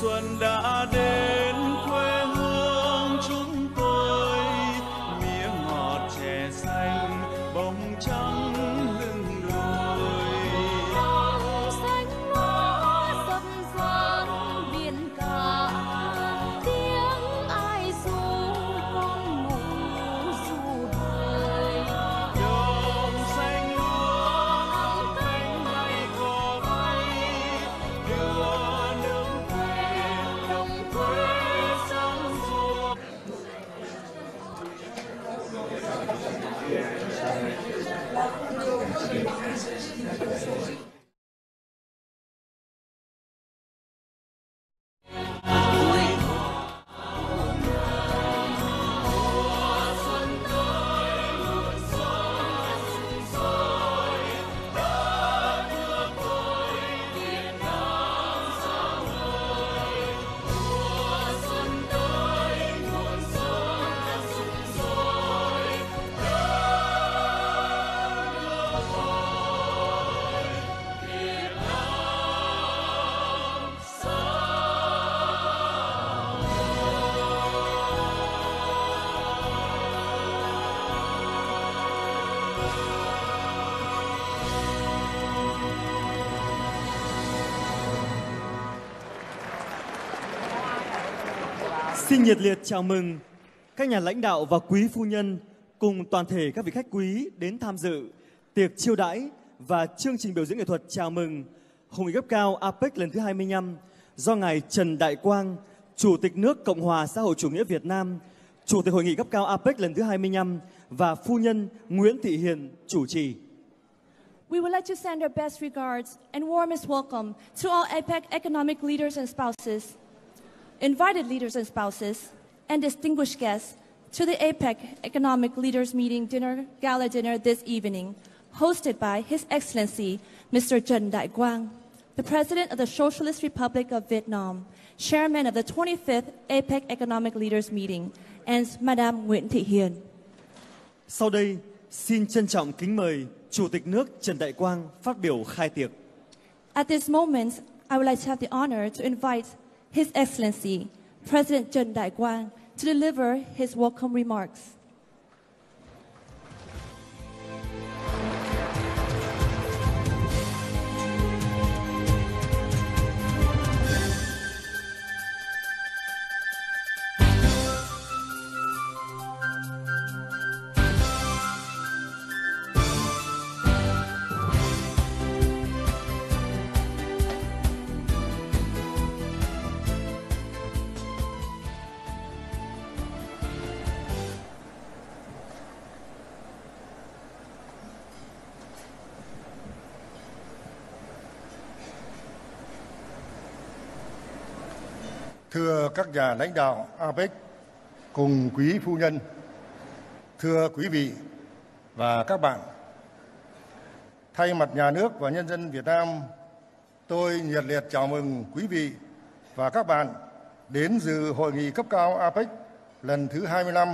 xuân đã Xin nhiệt liệt chào mừng các nhà lãnh đạo và quý phu nhân cùng toàn thể các vị khách quý đến tham dự tiệc chiêu đãi và chương trình biểu diễn nghệ thuật chào mừng Hội nghị cấp cao APEC lần thứ 25 do ngài Trần Đại Quang, Chủ tịch nước Cộng hòa xã hội chủ nghĩa Việt Nam, Chủ tịch Hội nghị cấp cao APEC lần thứ 25 và phu nhân Nguyễn Thị Hiền chủ trì. We would like to send our best regards and warmest welcome to all APEC economic leaders and spouses, invited leaders and spouses, and distinguished guests to the APEC Economic Leaders Meeting Dinner Gala Dinner this evening, hosted by His Excellency Mr. Trần Đại Quang, the President of the Socialist Republic of Vietnam, Chairman of the 25th APEC Economic Leaders Meeting, and Madame Nguyễn Thị Hiền. Sau đây, xin trân trọng kính mời Chủ tịch nước Trần Đại Quang phát biểu khai tiệc. At this moment, I would like to have the honor to invite His Excellency President Đại Quang to deliver his welcome remarks. Thưa các nhà lãnh đạo APEC cùng quý phu nhân, thưa quý vị và các bạn, thay mặt nhà nước và nhân dân Việt Nam, tôi nhiệt liệt chào mừng quý vị và các bạn đến dự hội nghị cấp cao APEC lần thứ 25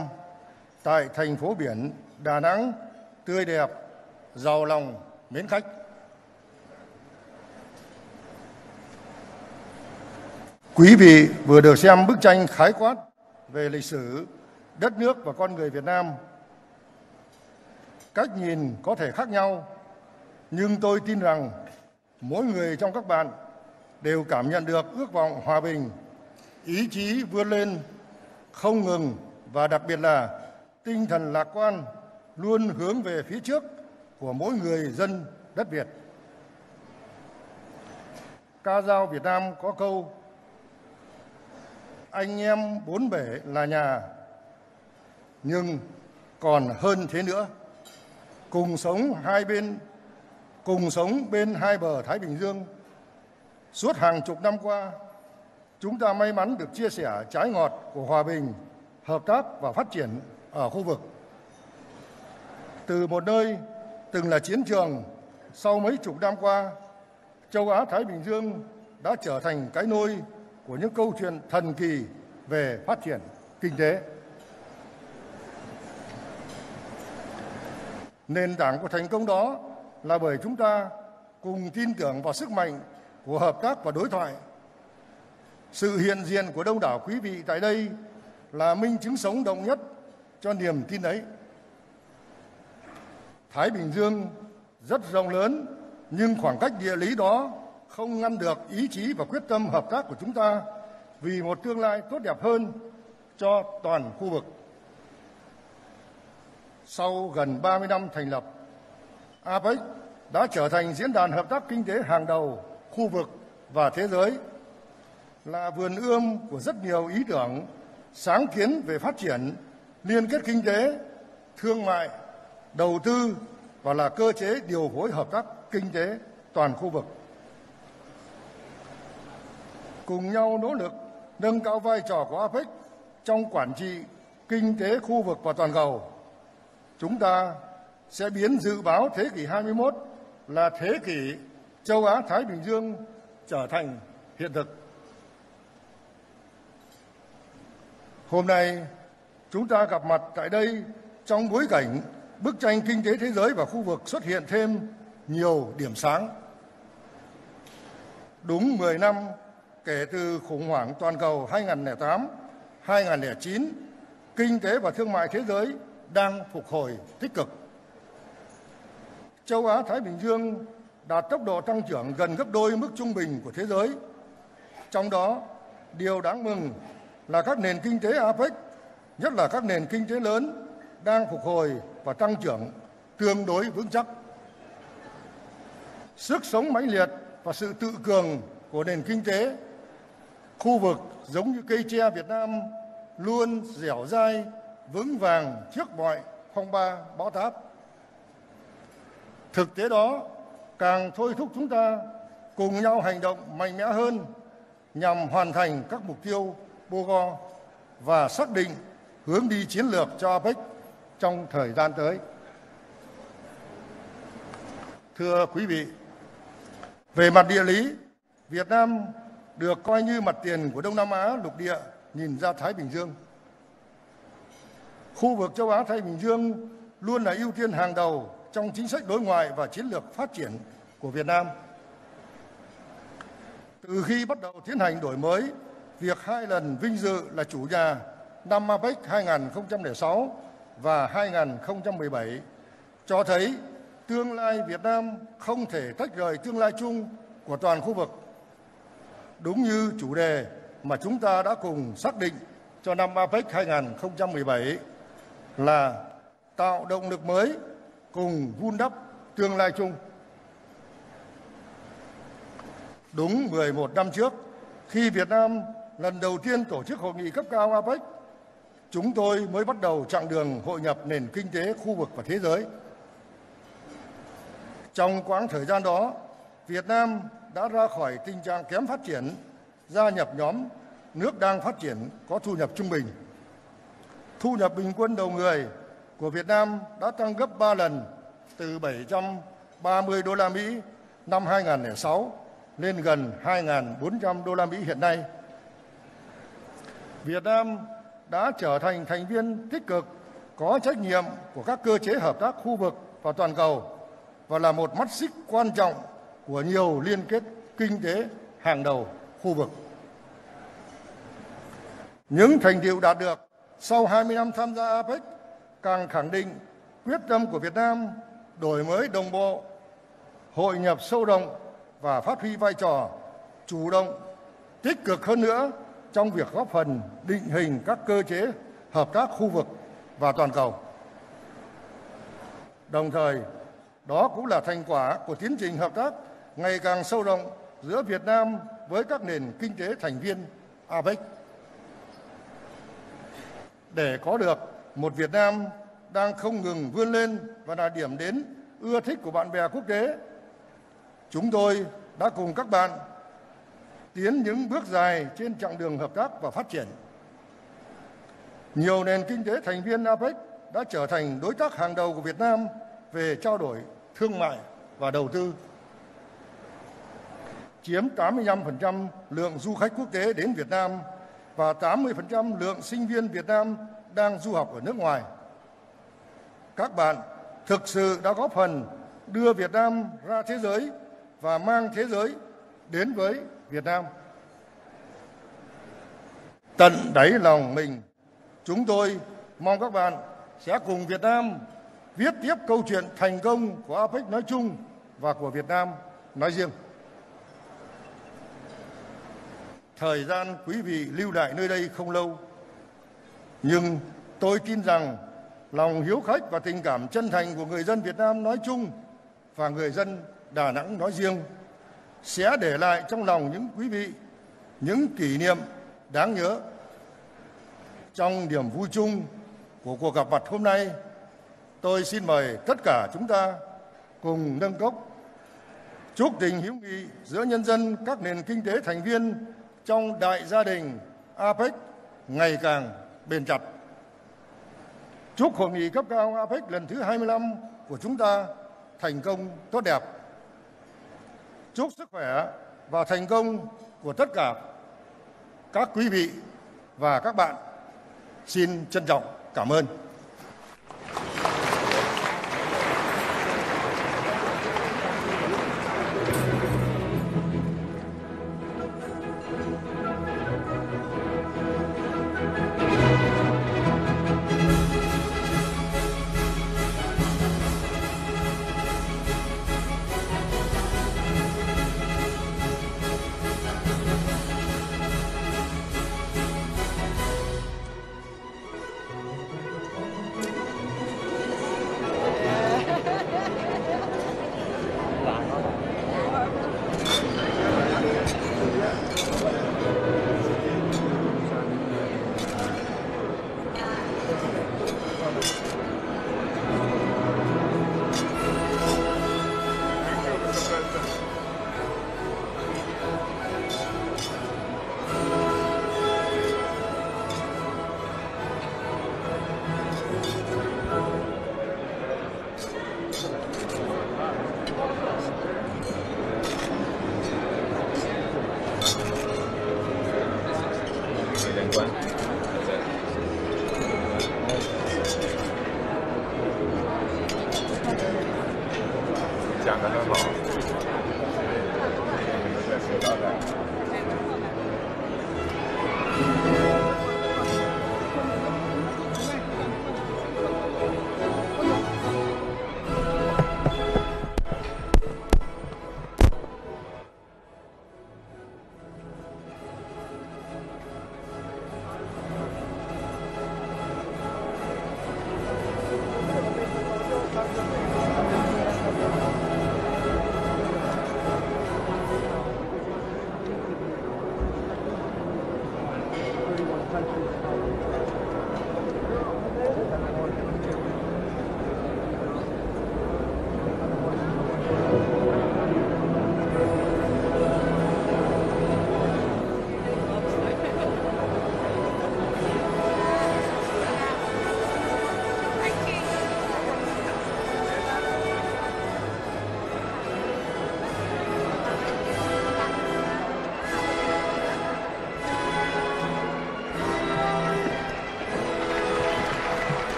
tại thành phố biển Đà Nẵng tươi đẹp, giàu lòng, mến khách. Quý vị vừa được xem bức tranh khái quát về lịch sử, đất nước và con người Việt Nam. Cách nhìn có thể khác nhau, nhưng tôi tin rằng mỗi người trong các bạn đều cảm nhận được ước vọng hòa bình, ý chí vươn lên không ngừng và đặc biệt là tinh thần lạc quan luôn hướng về phía trước của mỗi người dân đất Việt. Ca dao Việt Nam có câu anh em bốn bể là nhà. Nhưng còn hơn thế nữa, cùng sống hai bên, cùng sống bên hai bờ Thái Bình Dương. Suốt hàng chục năm qua, chúng ta may mắn được chia sẻ trái ngọt của hòa bình, hợp tác và phát triển ở khu vực. Từ một nơi từng là chiến trường, sau mấy chục năm qua, châu Á Thái Bình Dương đã trở thành cái nôi của những câu chuyện thần kỳ về phát triển kinh tế. Nền tảng của thành công đó là bởi chúng ta cùng tin tưởng vào sức mạnh của hợp tác và đối thoại. Sự hiện diện của đông đảo quý vị tại đây là minh chứng sống động nhất cho niềm tin ấy. Thái Bình Dương rất rộng lớn, nhưng khoảng cách địa lý đó không ngăn được ý chí và quyết tâm hợp tác của chúng ta vì một tương lai tốt đẹp hơn cho toàn khu vực. Sau gần 30 năm thành lập, APEC đã trở thành diễn đàn hợp tác kinh tế hàng đầu khu vực và thế giới, là vườn ươm của rất nhiều ý tưởng, sáng kiến về phát triển, liên kết kinh tế, thương mại, đầu tư và là cơ chế điều phối hợp tác kinh tế toàn khu vực. Cùng nhau nỗ lực nâng cao vai trò của APEC trong quản trị, kinh tế khu vực và toàn cầu. Chúng ta sẽ biến dự báo thế kỷ 21 là thế kỷ châu Á Thái Bình Dương trở thành hiện thực. Hôm nay, chúng ta gặp mặt tại đây trong bối cảnh bức tranh kinh tế thế giới và khu vực xuất hiện thêm nhiều điểm sáng. Đúng 10 năm kể từ khủng hoảng toàn cầu 2008-2009, kinh tế và thương mại thế giới đang phục hồi tích cực. Châu Á Thái Bình Dương đạt tốc độ tăng trưởng gần gấp đôi mức trung bình của thế giới. Trong đó, điều đáng mừng là các nền kinh tế APEC, nhất là các nền kinh tế lớn, đang phục hồi và tăng trưởng tương đối vững chắc. Sức sống mãnh liệt và sự tự cường của nền kinh tế khu vực giống như cây tre Việt Nam luôn dẻo dai, vững vàng trước mọi phong ba bão táp. Thực tế đó càng thôi thúc chúng ta cùng nhau hành động mạnh mẽ hơn nhằm hoàn thành các mục tiêu Bogo và xác định hướng đi chiến lược cho APEC trong thời gian tới. Thưa quý vị, về mặt địa lý, Việt Nam được coi như mặt tiền của Đông Nam Á lục địa nhìn ra Thái Bình Dương. Khu vực châu Á Thái Bình Dương luôn là ưu tiên hàng đầu trong chính sách đối ngoại và chiến lược phát triển của Việt Nam. Từ khi bắt đầu tiến hành đổi mới, việc hai lần vinh dự là chủ nhà năm APEC 2006 và 2017 cho thấy tương lai Việt Nam không thể tách rời tương lai chung của toàn khu vực đúng như chủ đề mà chúng ta đã cùng xác định cho năm APEC 2017 là tạo động lực mới cùng vun đắp tương lai chung. Đúng 11 năm trước, khi Việt Nam lần đầu tiên tổ chức hội nghị cấp cao APEC, chúng tôi mới bắt đầu chặng đường hội nhập nền kinh tế khu vực và thế giới. Trong quãng thời gian đó, Việt Nam đã ra khỏi tình trạng kém phát triển, gia nhập nhóm nước đang phát triển có thu nhập trung bình. Thu nhập bình quân đầu người của Việt Nam đã tăng gấp 3 lần từ 730 đô la Mỹ năm 2006 lên gần 2.400 đô la Mỹ hiện nay, Việt Nam đã trở thành thành viên tích cực có trách nhiệm của các cơ chế hợp tác khu vực và toàn cầu và là một mắt xích quan trọng của nhiều liên kết kinh tế hàng đầu khu vực. Những thành tiệu đạt được sau 20 năm tham gia APEC càng khẳng định quyết tâm của Việt Nam đổi mới đồng bộ, hội nhập sâu rộng và phát huy vai trò chủ động, tích cực hơn nữa trong việc góp phần định hình các cơ chế hợp tác khu vực và toàn cầu. Đồng thời, đó cũng là thành quả của tiến trình hợp tác ngày càng sâu rộng giữa Việt Nam với các nền kinh tế thành viên APEC. Để có được một Việt Nam đang không ngừng vươn lên và là điểm đến ưa thích của bạn bè quốc tế, chúng tôi đã cùng các bạn tiến những bước dài trên chặng đường hợp tác và phát triển. Nhiều nền kinh tế thành viên APEC đã trở thành đối tác hàng đầu của Việt Nam về trao đổi thương mại và đầu tư. Chiếm 85% lượng du khách quốc tế đến Việt Nam và 80% lượng sinh viên Việt Nam đang du học ở nước ngoài. Các bạn thực sự đã góp phần đưa Việt Nam ra thế giới và mang thế giới đến với Việt Nam. Tận đáy lòng mình, chúng tôi mong các bạn sẽ cùng Việt Nam viết tiếp câu chuyện thành công của APEC nói chung và của Việt Nam nói riêng. Thời gian quý vị lưu lại nơi đây không lâu, nhưng tôi tin rằng lòng hiếu khách và tình cảm chân thành của người dân Việt Nam nói chung và người dân Đà Nẵng nói riêng sẽ để lại trong lòng những quý vị những kỷ niệm đáng nhớ. Trong niềm vui chung của cuộc gặp mặt hôm nay, tôi xin mời tất cả chúng ta cùng nâng cốc chúc tình hữu nghị giữa nhân dân các nền kinh tế thành viên trong đại gia đình APEC ngày càng bền chặt. Chúc hội nghị cấp cao APEC lần thứ 25 của chúng ta thành công tốt đẹp. Chúc sức khỏe và thành công của tất cả các quý vị và các bạn. Xin trân trọng cảm ơn.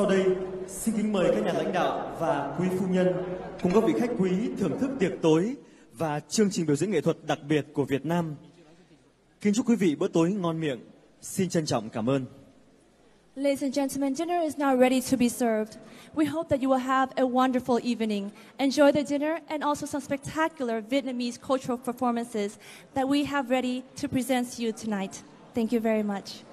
Sau đây, xin kính mời các nhà lãnh đạo và quý phu nhân cùng các vị khách quý thưởng thức tiệc tối và chương trình biểu diễn nghệ thuật đặc biệt của Việt Nam. Kính chúc quý vị bữa tối ngon miệng. Xin trân trọng cảm ơn. Ladies and gentlemen, dinner is now ready to be served. We hope that you will have a wonderful evening. Enjoy the dinner and also some spectacular Vietnamese cultural performances that we have ready to present to you tonight. Thank you very much.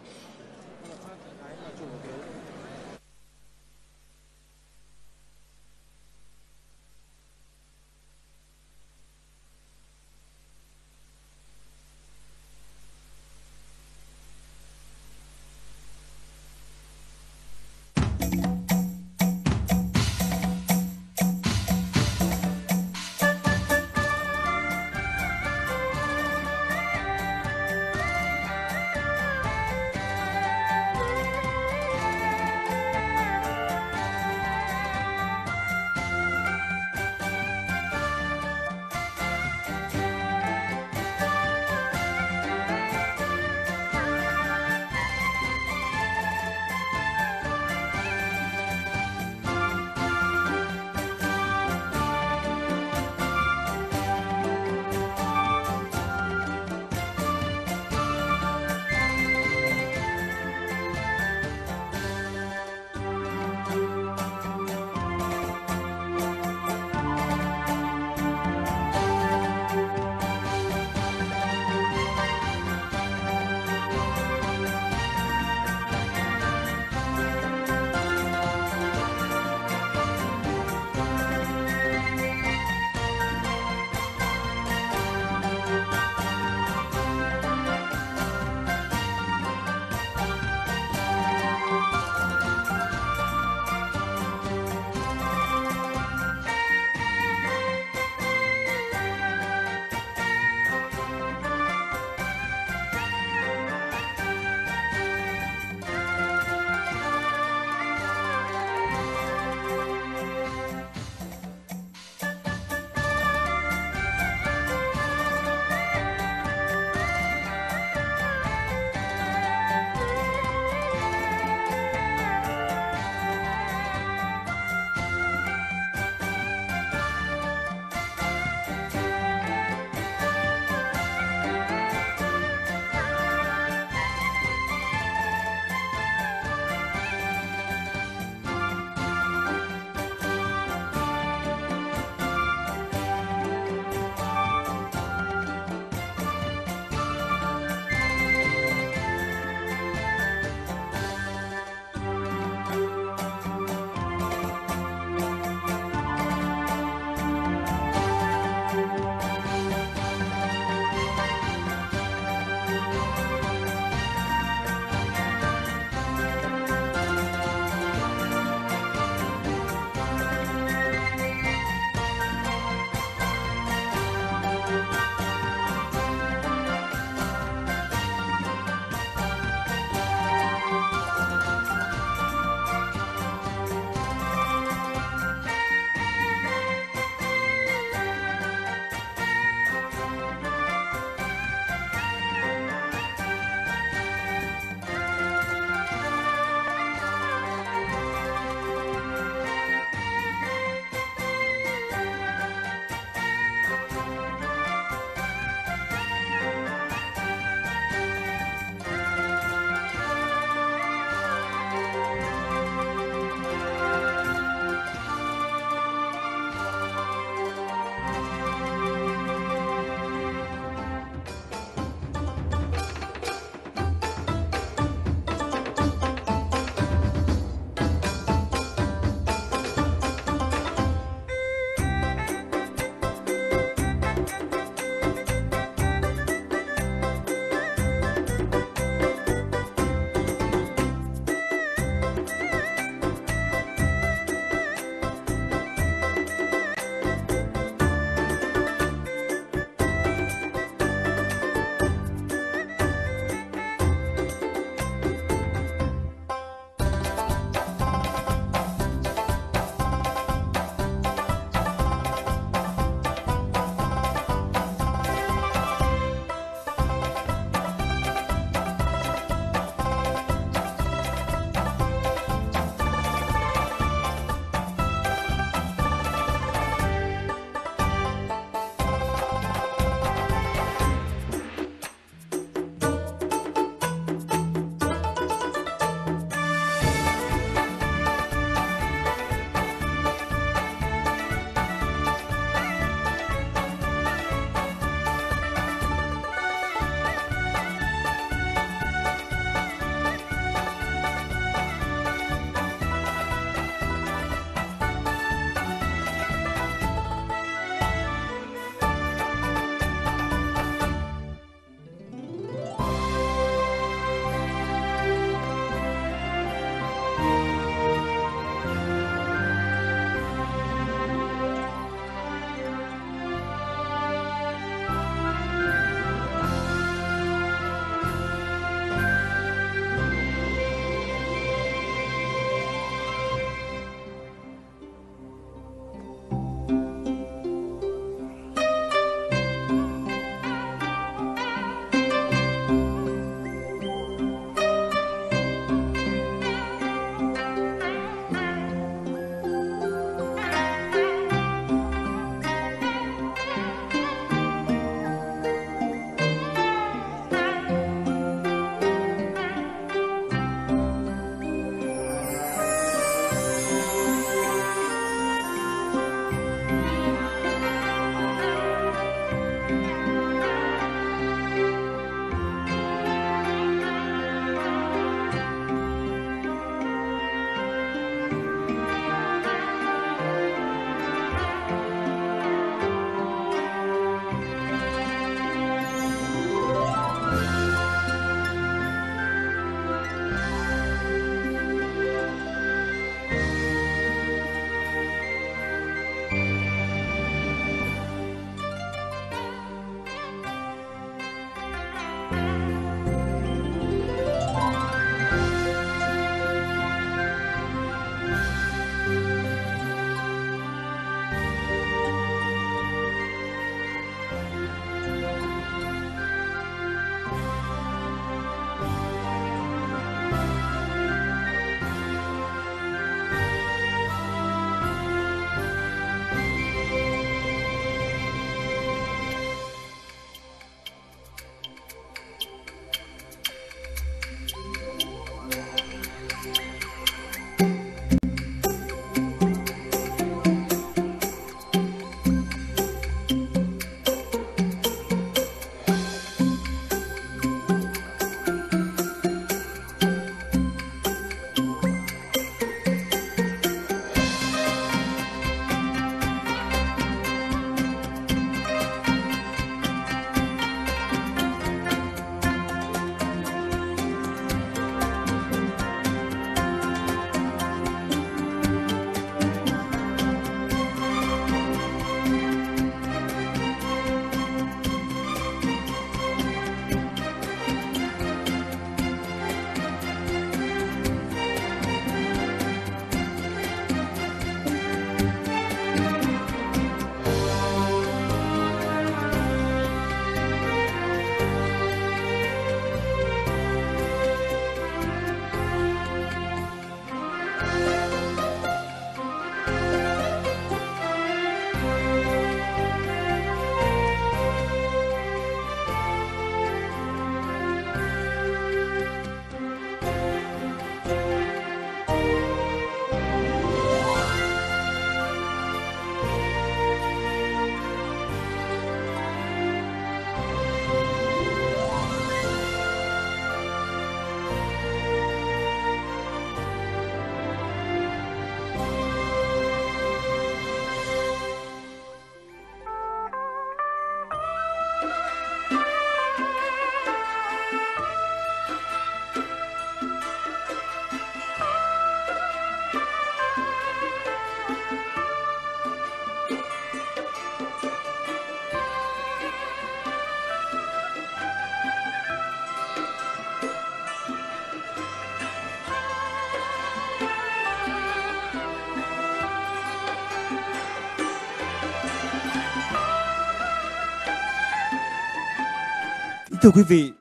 Thưa quý vị,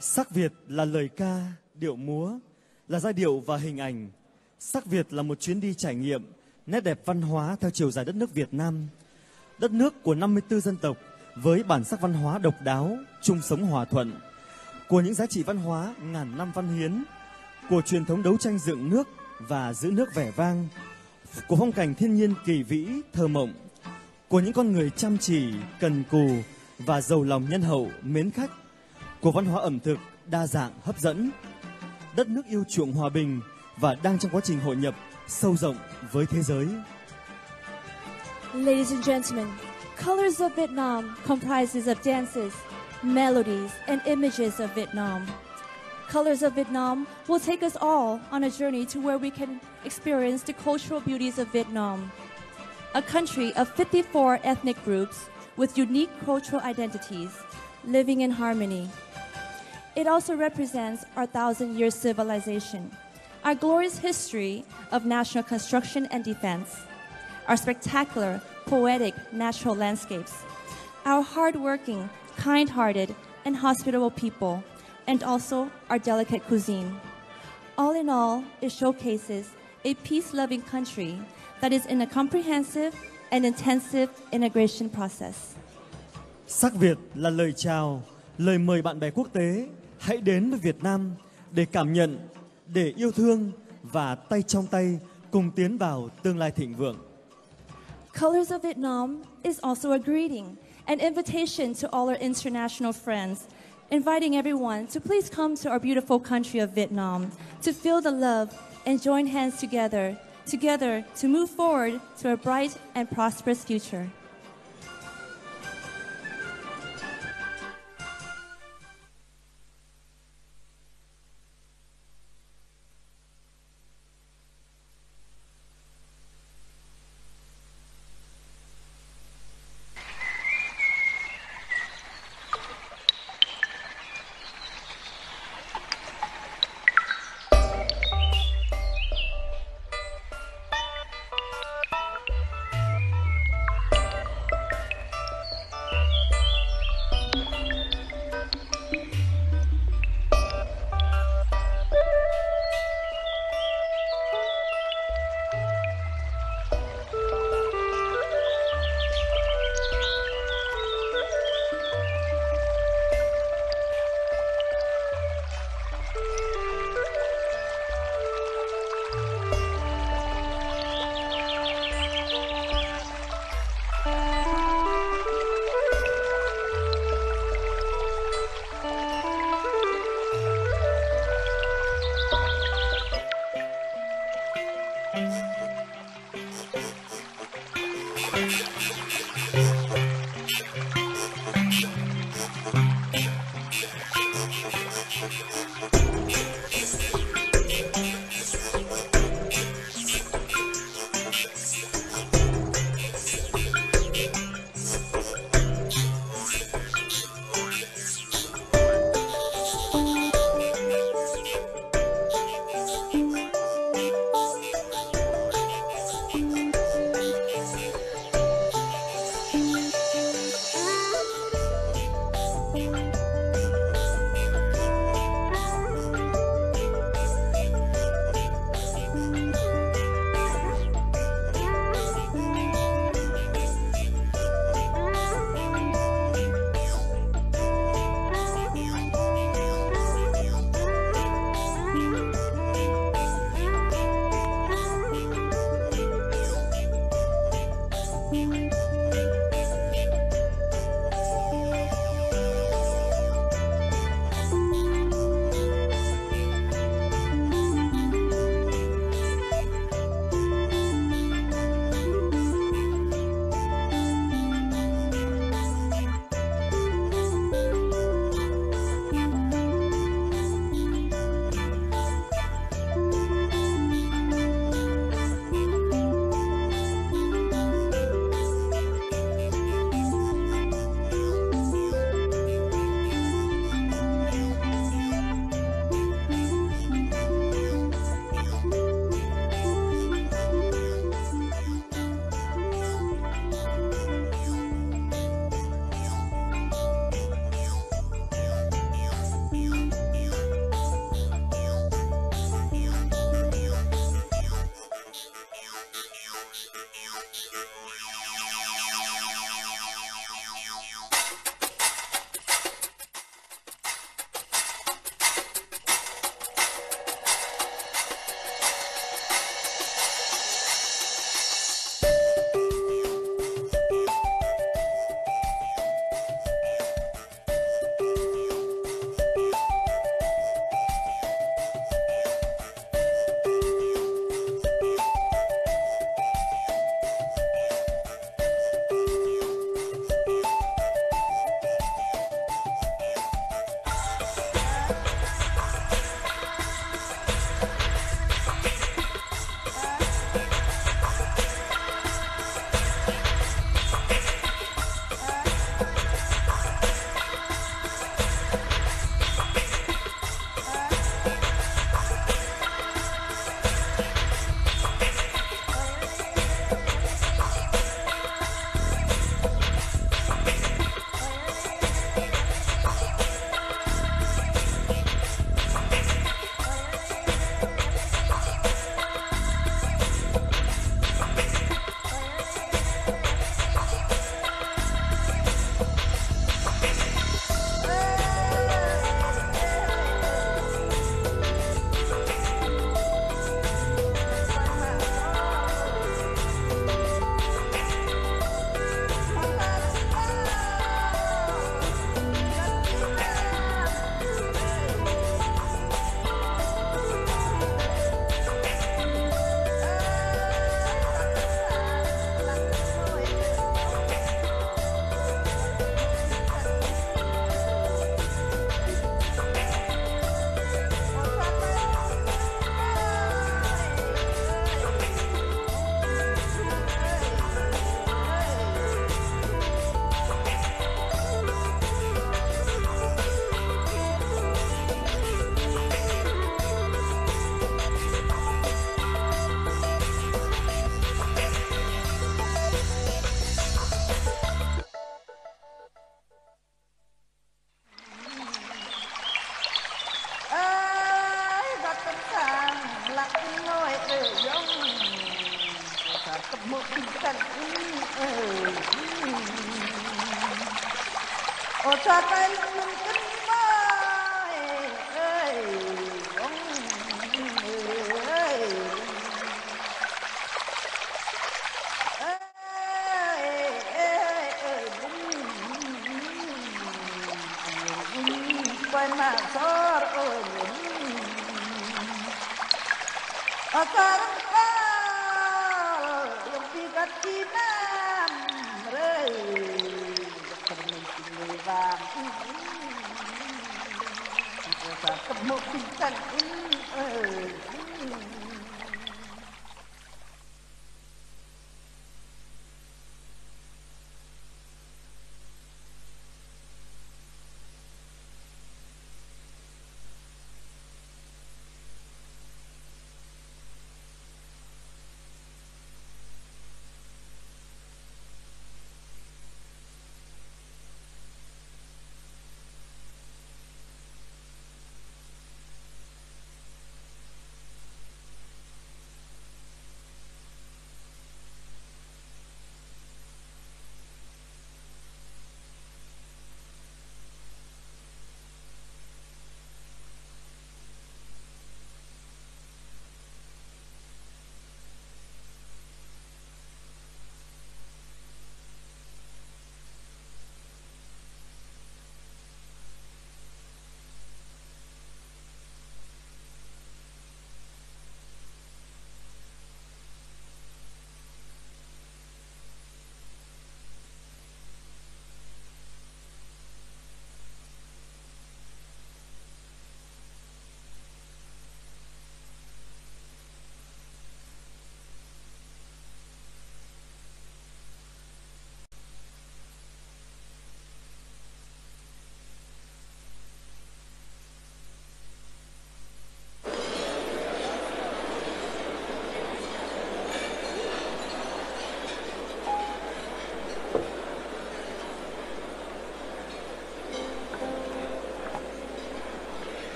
sắc Việt là lời ca, điệu múa, là giai điệu và hình ảnh. Sắc Việt là một chuyến đi trải nghiệm nét đẹp văn hóa theo chiều dài đất nước Việt Nam. Đất nước của 54 dân tộc với bản sắc văn hóa độc đáo, chung sống hòa thuận, của những giá trị văn hóa ngàn năm văn hiến, của truyền thống đấu tranh dựng nước và giữ nước vẻ vang, của phong cảnh thiên nhiên kỳ vĩ, thơ mộng, của những con người chăm chỉ, cần cù và giàu lòng nhân hậu, mến khách, của văn hóa ẩm thực đa dạng, hấp dẫn. Đất nước yêu chuộng hòa bình và đang trong quá trình hội nhập sâu rộng với thế giới. Ladies and gentlemen, Colors of Vietnam comprises of dances, melodies, and images of Vietnam. Colors of Vietnam will take us all on a journey to where we can experience the cultural beauties of Vietnam, a country of 54 ethnic groups with unique cultural identities living in harmony. It also represents our thousand year civilization, our glorious history of national construction and defense, our spectacular, poetic natural landscapes, our hardworking, kind hearted, and hospitable people, and also our delicate cuisine. All in all, it showcases a peace loving country that is in a comprehensive and intensive integration process. Sắc Việt là lời chào, lời mời bạn bè quốc tế hãy đến với Việt Nam để cảm nhận, để yêu thương và tay trong tay cùng tiến vào tương lai thịnh vượng. Colors of Vietnam is also a greeting, an invitation to all our international friends, inviting everyone to please come to our beautiful country of Vietnam to feel the love and join hands together, together to move forward to a bright and prosperous future.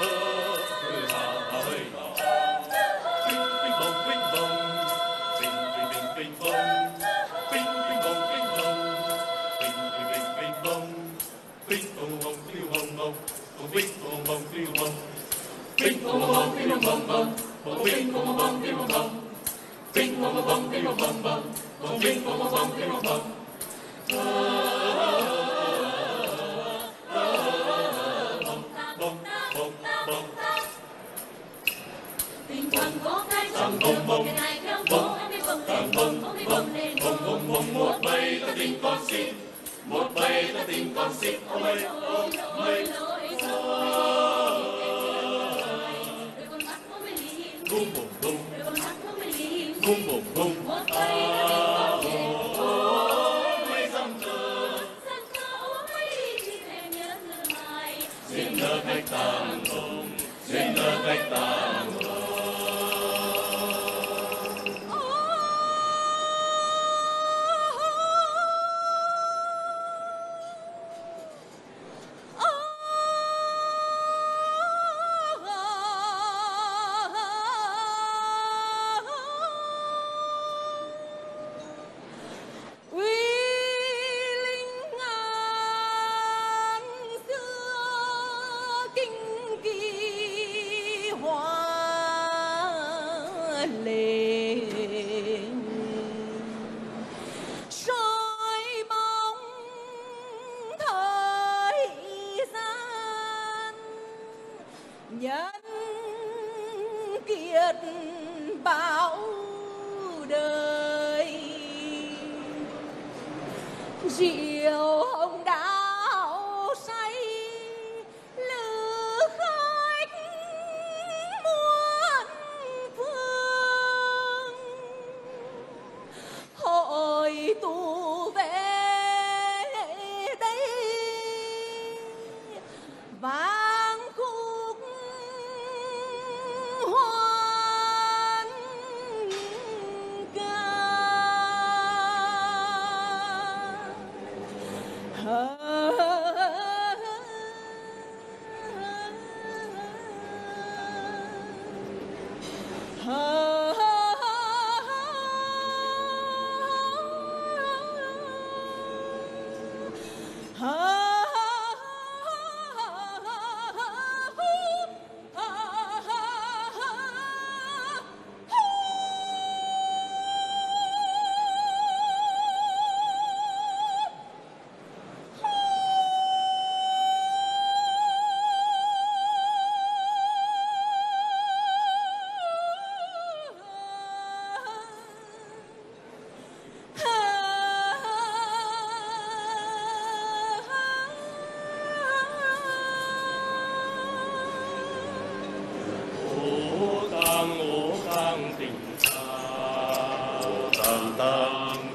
Tình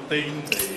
Things.